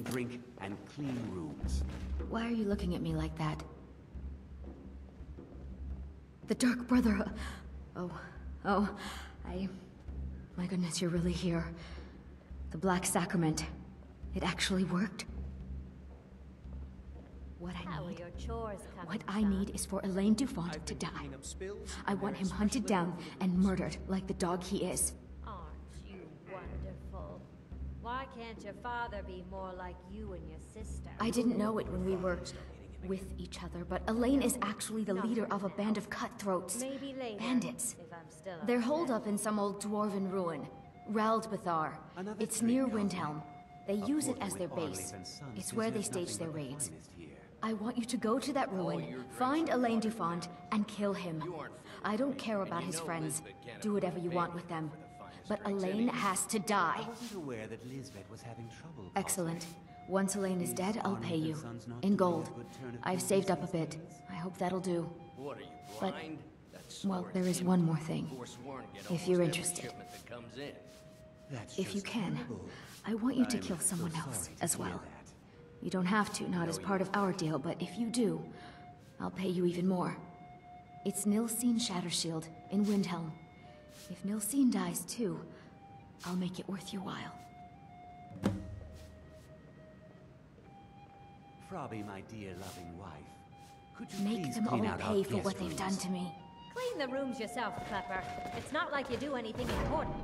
drink, and clean rooms. Why are you looking at me like that? The Dark Brother... Uh, oh, oh, I... My goodness, you're really here. The Black Sacrament. It actually worked? What I How need... your chores What I need is for Alain Dufont to die. I want him hunted down and murdered like the dog he is. Can't your father be more like you and your sister? I didn't know it when we were with each other, but Alain is actually the leader of a band of cutthroats. Maybe later. Bandits. If I'm still They're holed up in some old dwarven ruin. Raldbthar. Another It's near huh? Windhelm. They A use it as their base. It's where they stage their raids. I want you to go to that ruin, find Alain Dufont, and kill him. I don't care about his friends. Do whatever you want with them. But Alain has to I die. wasn't aware that Lisbet was having trouble. Excellent. Once Alain is dead, I'll pay you. In gold. good turn of I've saved up a bit. I hope that'll do. What are you But- blind? That's well, there is one more thing. forsworn to get If you're interested. shipment that comes in. That's If you can. I want you to kill someone else as well. You don't have to, not as part of our deal, but if you do, I'll pay you even more. It's Nilsine Shattershield in Windhelm. If Nilsine dies too, I'll make it worth your while. Frabbi, my dear loving wife, could you Make please them clean all out our pay for guest what they've done to me. Clean the rooms yourself, Kleppr. It's not like you do anything important.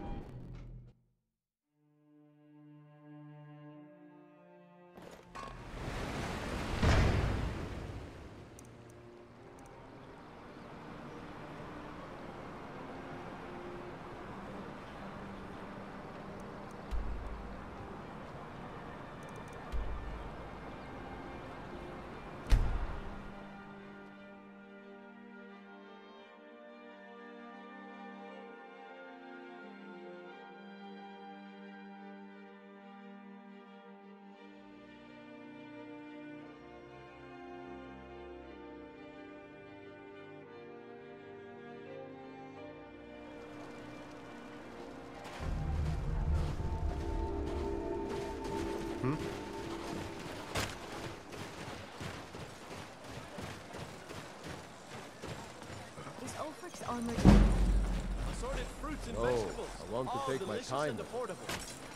Assorted fruits and Oh, vegetables. I want to all take my time. and affordable.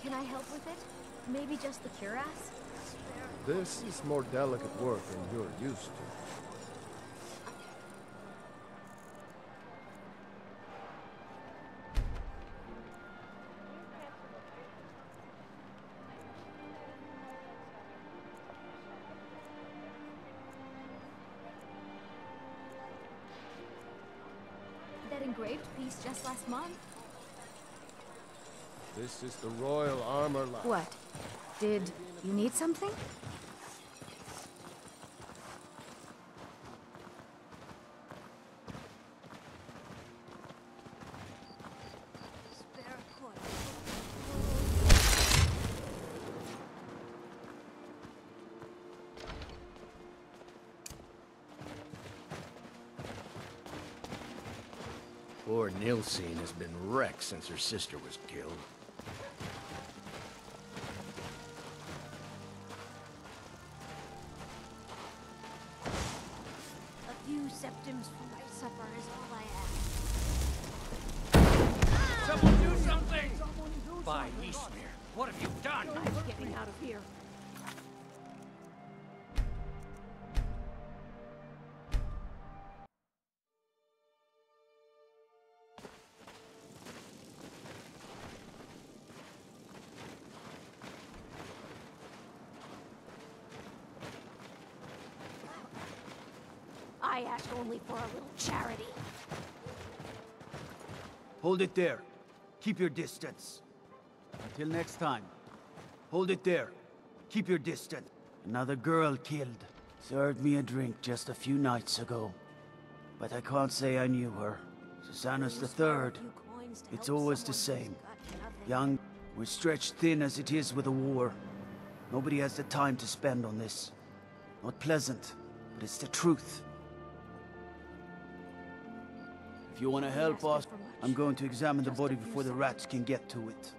Can I help with it? Maybe just the cuirass? This is more delicate work than you're used to. Just last month? This is the royal armor line. What? Did you need something? Poor Nilsine has been wrecked since her sister was killed. A few septims for my supper is all I ask. Someone do something! By Ysmir, what have you done? I'm getting out of here. I ask only for a little charity. Hold it there. Keep your distance. Until next time. Hold it there. Keep your distance. Another girl killed. Served me a drink just a few nights ago. But I can't say I knew her. Susanna's the third. It's always the same. Young, we're stretched thin as it is with the war. Nobody has the time to spend on this. Not pleasant, but it's the truth. If you want to help us, I'm going to examine the body before the rats can get to it.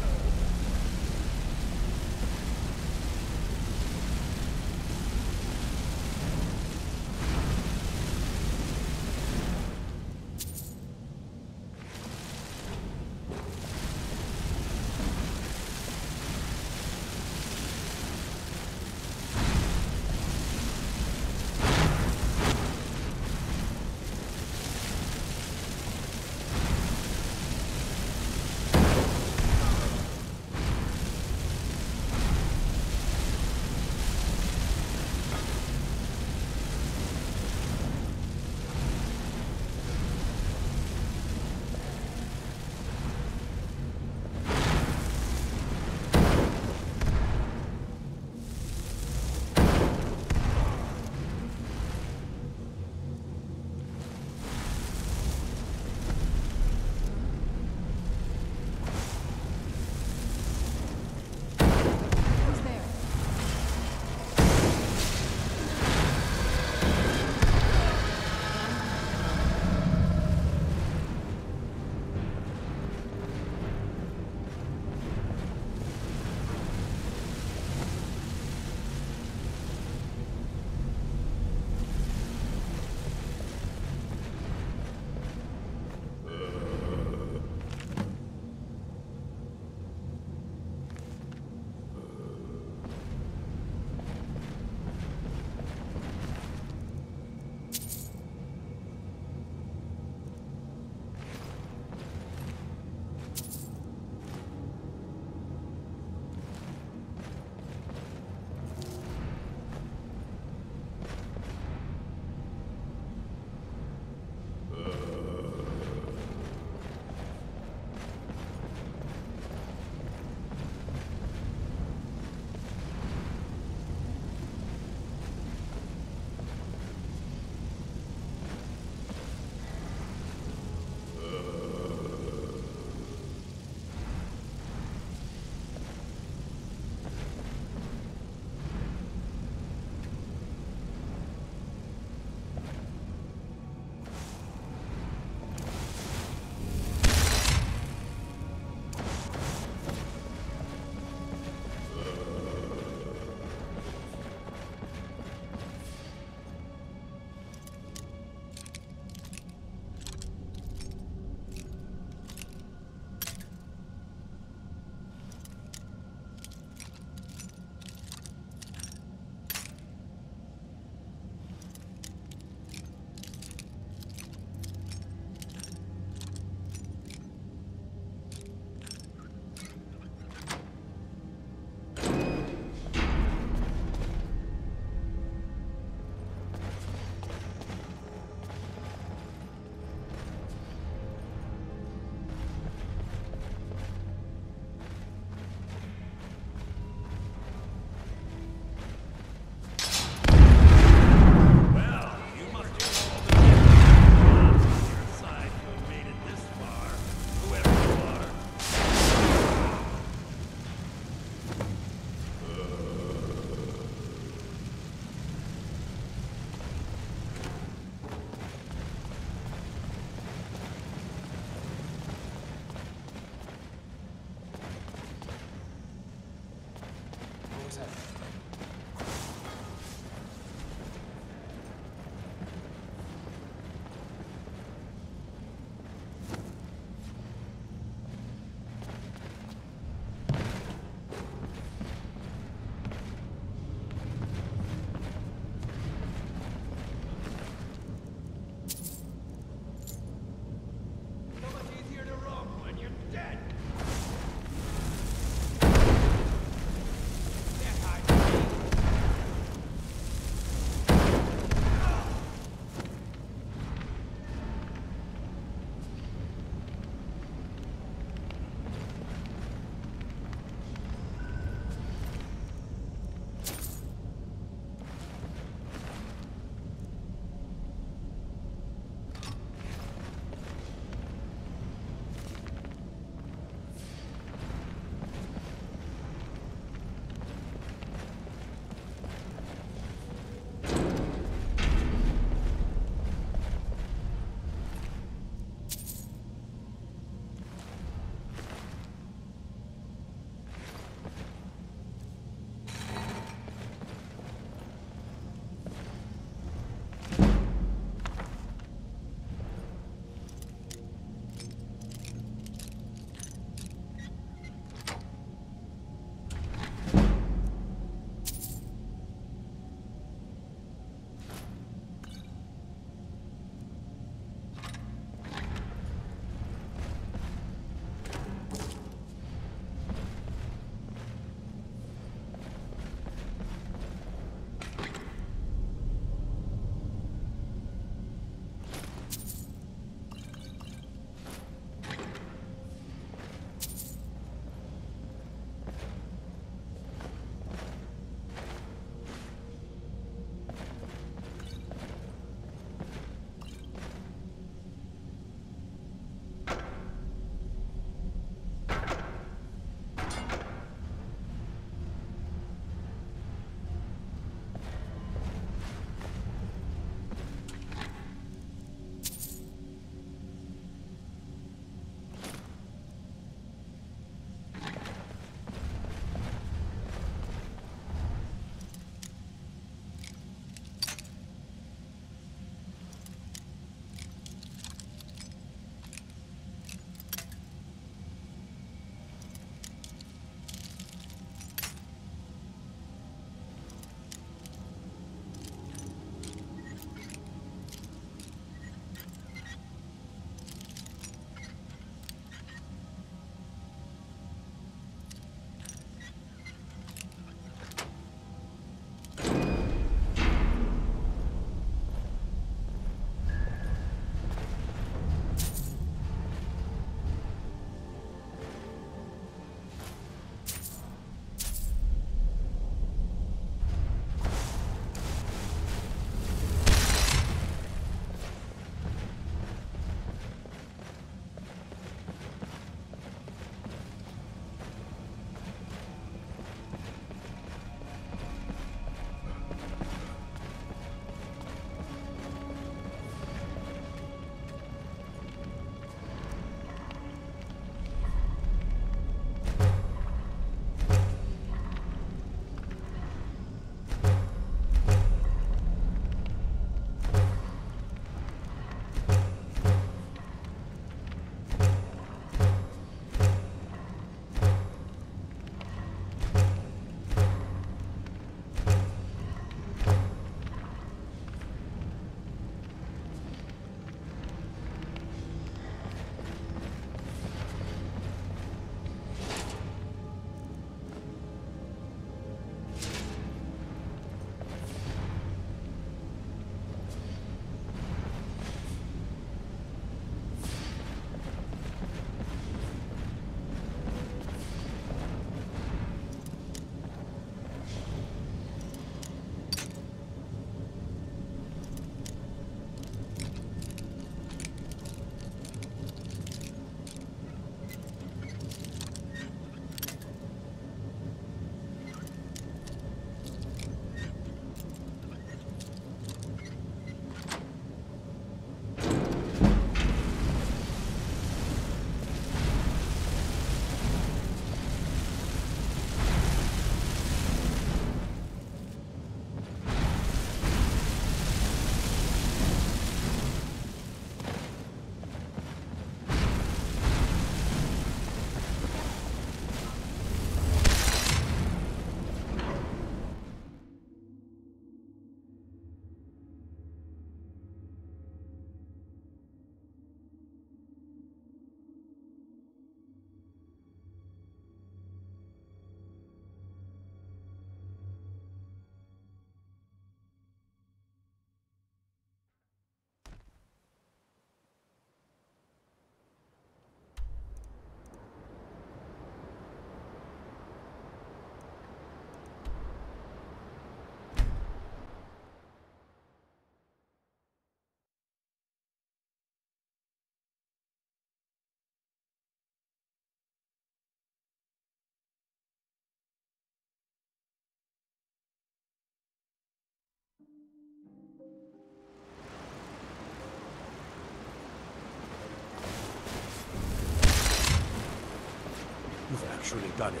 You've actually done it.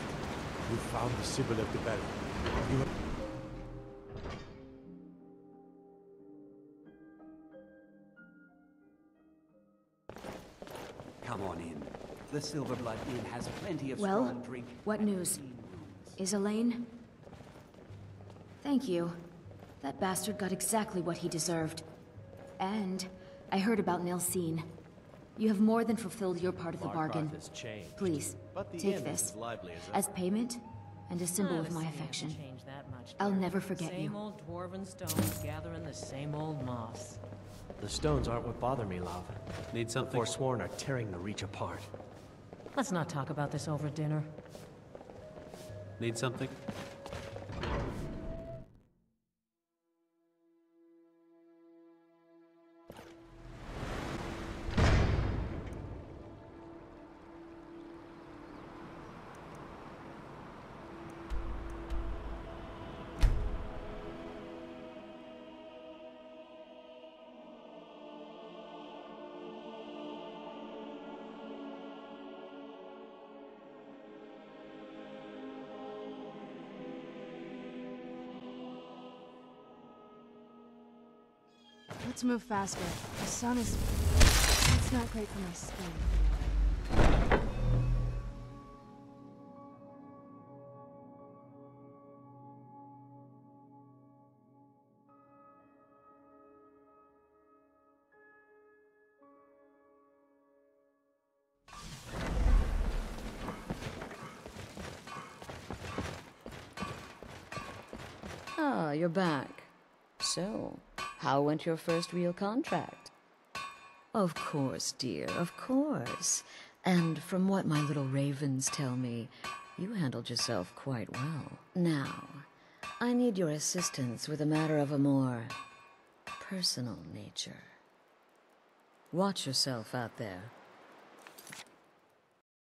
You found the Sybil of the Bell. You have... Come on in. The Silver Blood Inn has plenty of Well, strong drink. what news? Is Alain? Thank you. That bastard got exactly what he deserved. And I heard about Nilsine. You have more than fulfilled your part of the bargain. Markarth has changed. Please, take this as lively as as payment and a symbol Ah, of my affection. changed that much, I'll never forget same you. old dwarven stones gathering the same old moss. The stones aren't what bother me, love. Need something? Forsworn are tearing the Reach apart. Let's not talk about this over dinner. Need something? Let's move faster. The sun is... It's not great for my skin. Ah, you're back. So, how went your first real contract? Of course, dear, of course. And from what my little ravens tell me, you handled yourself quite well. Now, I need your assistance with a matter of a more personal nature. Watch yourself out there.